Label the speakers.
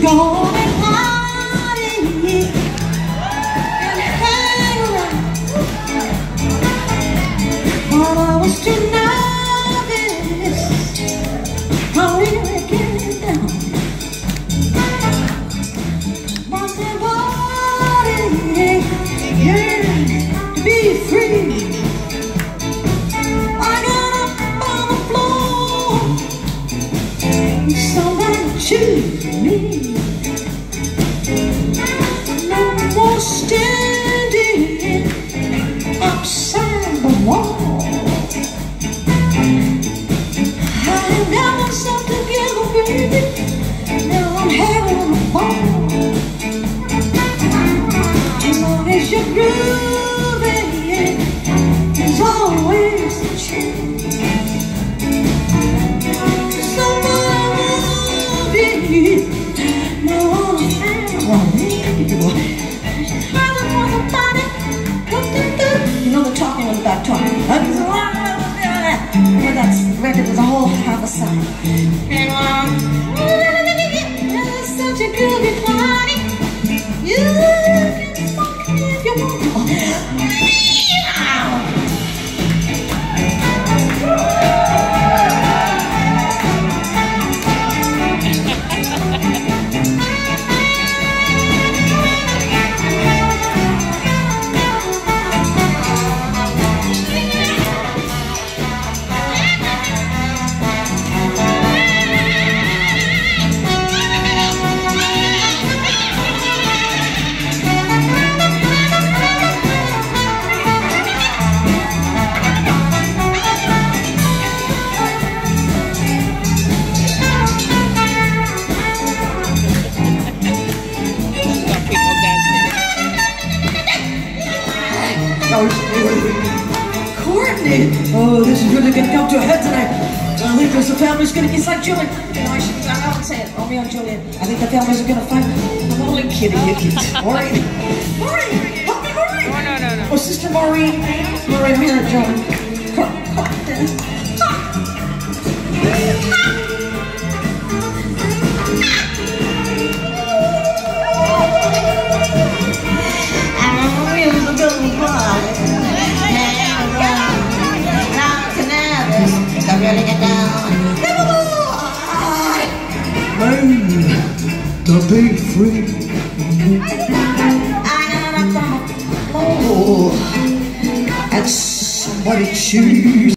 Speaker 1: gone. Somebody choose me. No more standing upside the wall. I never slept together, baby. Now I'm having a ball. A. And um, Courtney! Oh, this is really gonna come to a head tonight. I think there's the family's gonna, it's like Julie. You know, I should, I don't say it, Romeo and Juliet. I think the families are gonna fight. I'm only kidding, you kids. Maureen! Maureen! Help me, Maureen!
Speaker 2: No, no, no, no.
Speaker 1: Oh, Sister Maureen. Maureen, here, John. Come, come,
Speaker 3: I got up